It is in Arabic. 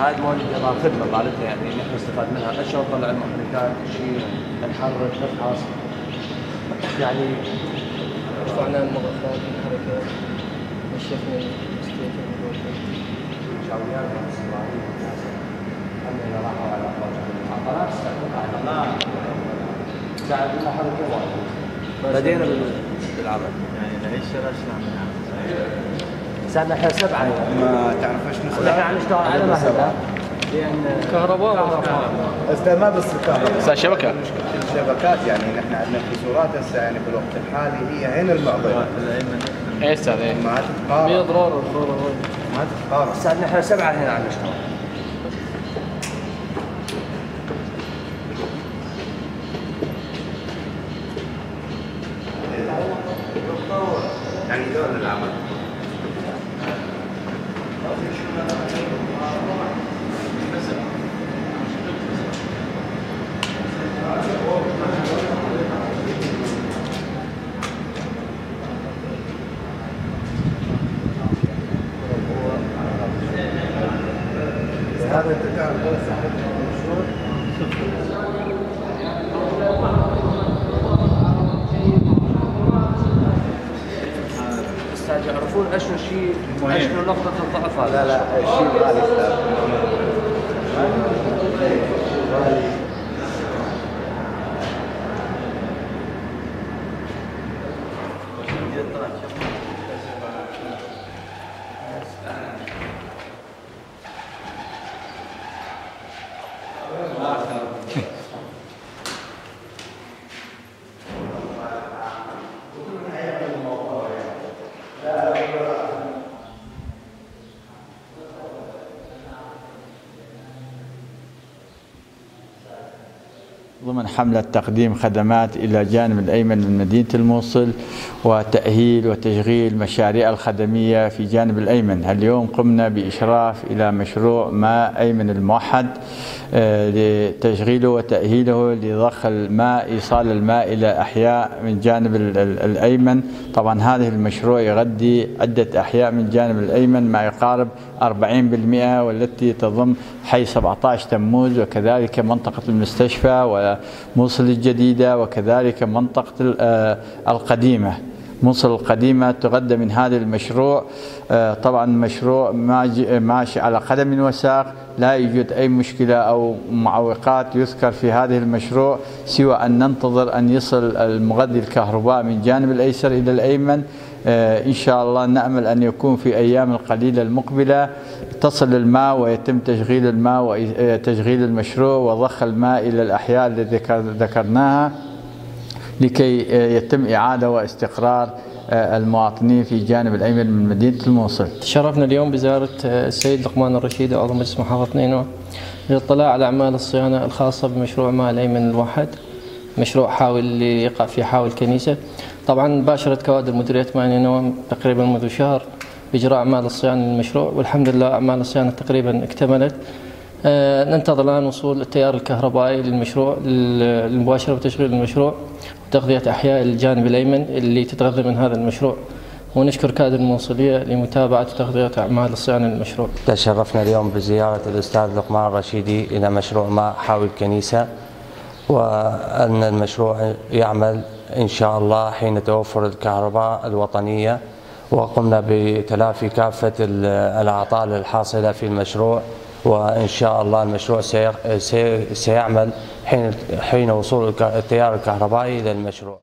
هاي المواد طبعا خدمة مالتنا يعني نحن نستفاد منها. أشياء نطلع المحركات شيء نحرك نفحص. يعني رفعنا المضخات الحركات نشفنا واحد بدينا بال- بالعمل. يعني نعيش ثلاث ساعات ساعدنا إحنا سبعة. ما تعرف إيش نسوي؟ نحن عم نشتغل على مهلة؟ لأن كهرباء. أستاذ ما بس الكهرباء أستاذ شبكة. مشكله الشبكات يعني نحن عندنا كسورات هسه يعني بالوقت الحالي هي هنا المعضلة؟ إيه أستاذ إيه. ما في تتقارب اضرار اضرار ما تتقارب ساعدنا إحنا سبعة هنا عم نشتغل يعني دول العمل. هذا انت تعرف بس المشروع. أستاذ يعرفون أشنو شيء أشنو نقطة الضعف هذا؟ لا لا الشيء غالي. أستاذ ضمن حملة تقديم خدمات إلى جانب الأيمن من مدينة الموصل وتأهيل وتشغيل مشاريع الخدمية في جانب الأيمن. اليوم قمنا بإشراف إلى مشروع ماء أيمن الموحد آه، لتشغيله وتأهيله لضخ الماء إيصال الماء إلى أحياء من جانب ال- ال- الأيمن. طبعا هذا المشروع يغذي عدة أحياء من جانب الأيمن ما يقارب 40% والتي تضم حي 17 تموز وكذلك منطقة المستشفى وموصل الجديدة وكذلك منطقة آه، القديمة. موصل القديمة تغذى من هذا المشروع. آه، طبعا مشروع ماشي على قدم وساق. لا يوجد أي مشكلة أو معوقات يذكر في هذه المشروع سوى أن ننتظر أن يصل المغذي الكهرباء من جانب الأيسر إلى الأيمن. آه، إن شاء الله نأمل أن يكون في أيام القليلة المقبلة. تصل الماء ويتم تشغيل الماء وتشغيل المشروع وضخ الماء إلى الأحياء التي ذكر- ذكرناها لكي يتم إعادة واستقرار المواطنين في جانب الأيمن من مدينة الموصل. تشرفنا اليوم بزيارة السيد لقمان الرشيد عضو مجلس محافظة نينوى للاطلاع على أعمال الصيانة الخاصة بمشروع ماء الأيمن الواحد مشروع حاول اللي يقع في حاول كنيسة. طبعا باشرت كوادر مديرية ماء نينوى تقريبا منذ شهر بإجراء أعمال الصيانة للمشروع والحمد لله أعمال الصيانة تقريبا اكتملت. آه، ننتظر الآن وصول التيار الكهربائي للمشروع للمباشرة وتشغيل المشروع وتغذية أحياء الجانب الأيمن اللي تتغذى من هذا المشروع. ونشكر كادر الموصلية لمتابعة وتغذية أعمال الصيانة للمشروع تشرفنا اليوم بزيارة الأستاذ لقمان الرشيدي إلى مشروع ماء حاوي الكنيسة وأن المشروع يعمل إن شاء الله حين توفر الكهرباء الوطنية. وقمنا بتلافي كافة ال- الأعطال الحاصلة في المشروع وإن شاء الله المشروع سي- سي- سيعمل حين حين وصول التيار الكهربائي إلى المشروع